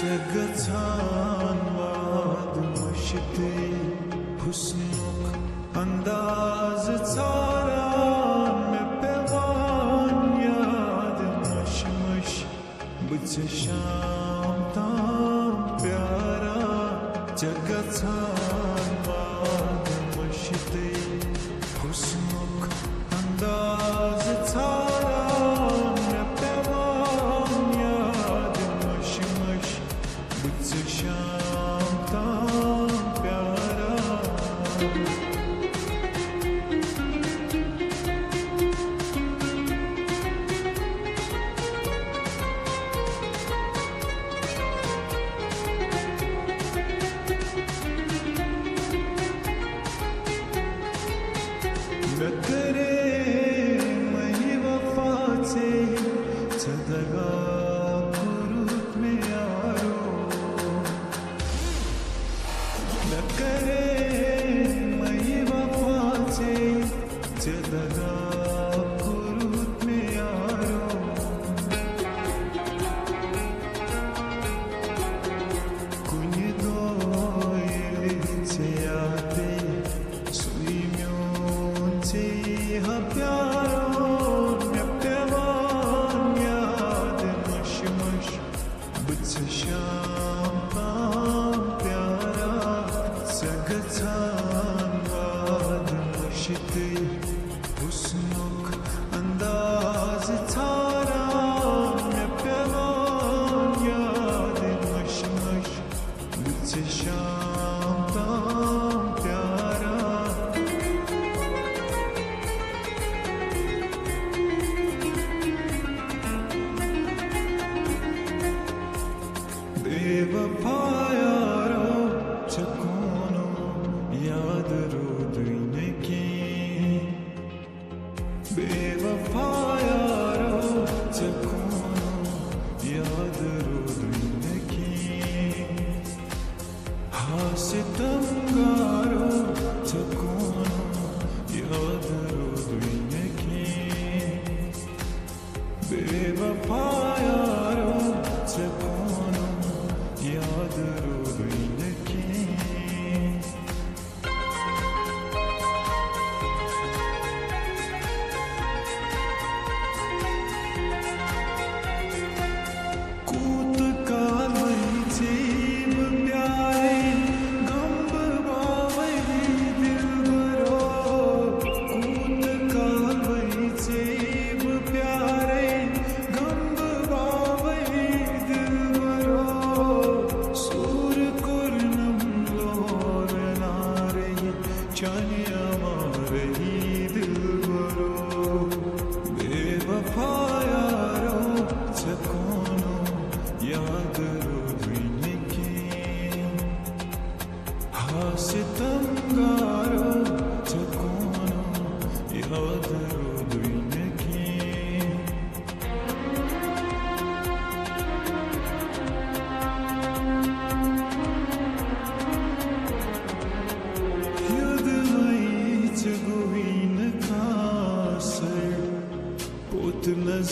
Sevgi tanmadım aşıktı Husnuk andazı taram Hep bevan yadım aşmış Bıçı şamdan pyara Jagat Good. सकते हुस्नों का अंदाज थारा न पैमान याद मशमश मुझसे शाम ستمکارو تکونو یاد رو دوی نکی بے وفا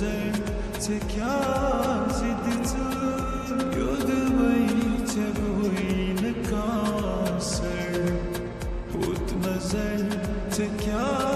güzel teker zidditin Yudmayıca böyle kalsın Utmazel teker